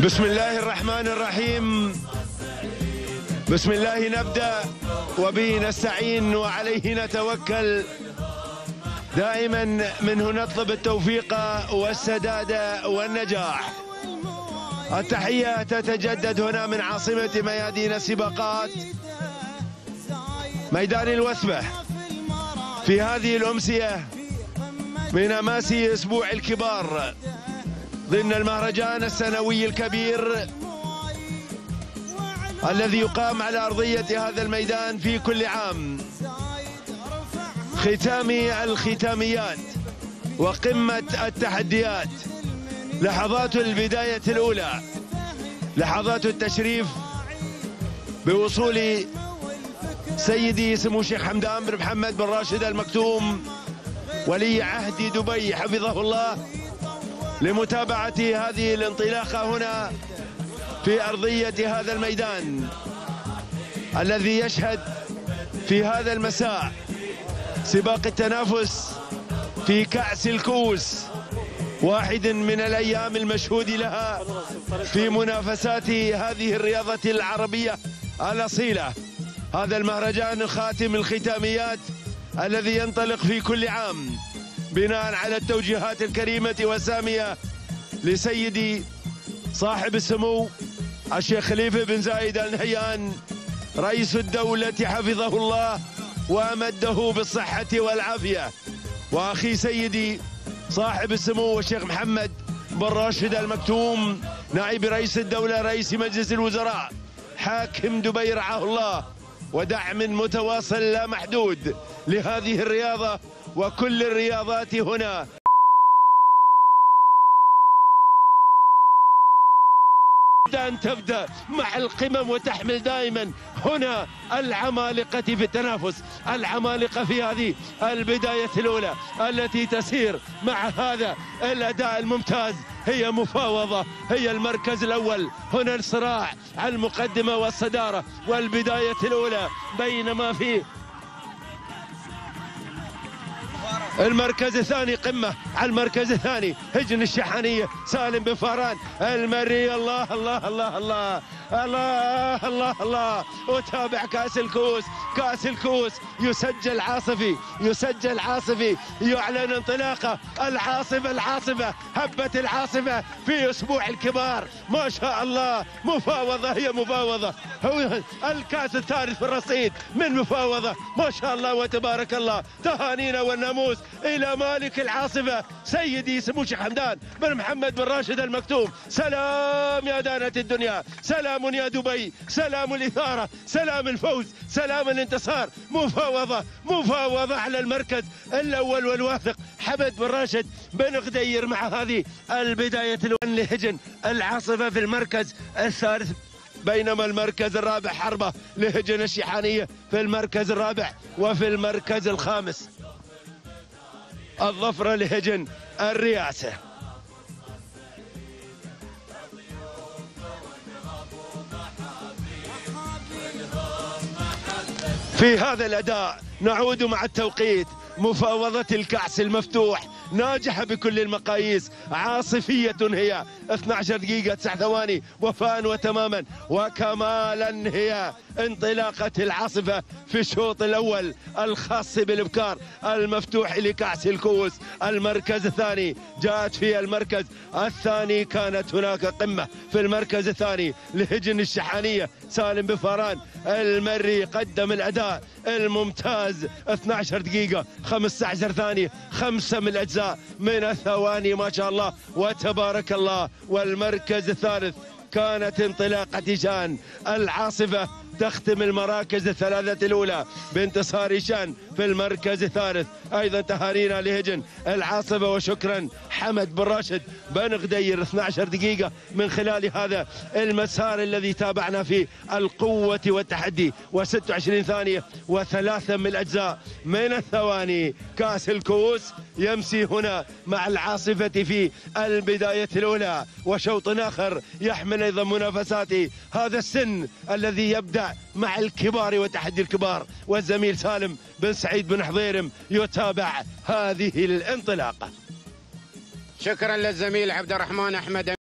بسم الله الرحمن الرحيم. بسم الله نبدأ وبه نستعين وعليه نتوكل. دائما منه نطلب التوفيق والسداد والنجاح. التحية تتجدد هنا من عاصمة ميادين السباقات ميدان الوثبة. في هذه الأمسية من أماسي أسبوع الكبار ضمن المهرجان السنوي الكبير الذي يقام على أرضية هذا الميدان في كل عام. ختام الختاميات وقمة التحديات. لحظات البداية الأولى. لحظات التشريف بوصول سيدي سمو الشيخ حمدان بن محمد بن راشد المكتوم ولي عهد دبي حفظه الله. لمتابعة هذه الانطلاقة هنا في أرضية هذا الميدان الذي يشهد في هذا المساء سباق التنافس في كأس الكؤوس واحد من الأيام المشهود لها في منافسات هذه الرياضة العربية الأصيلة. هذا المهرجان خاتم الختاميات الذي ينطلق في كل عام. بناء على التوجيهات الكريمة والسامية لسيدي صاحب السمو الشيخ خليفة بن زايد النهيان رئيس الدولة حفظه الله وأمده بالصحة والعافية. وأخي سيدي صاحب السمو الشيخ محمد بن راشد المكتوم نائب رئيس الدولة رئيس مجلس الوزراء حاكم دبي رعاه الله. ودعم متواصل لا محدود لهذه الرياضة وكل الرياضات هنا. أن تبدأ مع القمم وتحمل دائما هنا العمالقة في التنافس العمالقة في هذه البداية الأولى التي تسير مع هذا الأداء الممتاز. هي مفاوضة هي المركز الأول. هنا الصراع على المقدمة والصدارة والبداية الأولى. بينما في المركز الثاني قمة على المركز الثاني. هجن الشحانية سالم بن فاران. المري الله الله الله الله. الله الله الله. وتابع كاس الكوس كاس الكوس يسجل عاصفي يسجل عاصفي. يعلن انطلاقة. العاصفة العاصفة. هبة العاصفة في أسبوع الكبار. ما شاء الله. مفاوضة هي مفاوضة. هو الكاس الثالث في الرصيد من مفاوضة. ما شاء الله وتبارك الله. تهانينا والناموس إلى مالك العاصفة. سيدي سمو الشيخ حمدان بن محمد بن راشد المكتوم. سلام يا دانة الدنيا. سلام يا دبي سلام الإثارة سلام الفوز سلام الانتصار. مفاوضة مفاوضة على المركز الأول والواثق حمد بن راشد بن غدير مع هذه البداية لهجن العاصفة في المركز الثالث. بينما المركز الرابع حربة لهجن الشحانية في المركز الرابع وفي المركز الخامس. الظفرة لهجن الرئاسة. في هذا الأداء نعود مع التوقيت مفاوضة الكأس المفتوح ناجحة بكل المقاييس. عاصفية هي. 12 دقيقة 9 ثواني. وفاء وتماما. وكمالا هي. انطلاقة العاصفة في الشوط الأول. الخاص بالإبكار. المفتوح لكأس الكؤوس. المركز الثاني. جاءت في المركز الثاني. كانت هناك قمة في المركز الثاني. لهجن الشحانية. سالم بفاران. المري قدم الأداء. الممتاز. 12 دقيقة. 15 ثانية. خمسة من الأجزاء. من الثواني ما شاء الله. وتبارك الله والمركز الثالث كانت انطلاقة شان العاصفة تختم المراكز الثلاثة الأولى بانتصار شان في المركز الثالث. أيضا تهانينا لهجن العاصفة وشكرا حمد بن راشد بن غدير. 12 دقيقة من خلال هذا المسار الذي تابعنا فيه القوة والتحدي. و26 ثانية وثلاثة من الأجزاء من الثواني. كأس الكؤوس يمسي هنا مع العاصفة في البداية الأولى. وشوط آخر يحمل أيضا منافسات هذا السن الذي يبدأ مع الكبار وتحدي الكبار. والزميل سالم بن سعيد بن حضيرم يتابع هذه الانطلاقة. شكرا للزميل عبد الرحمن أحمد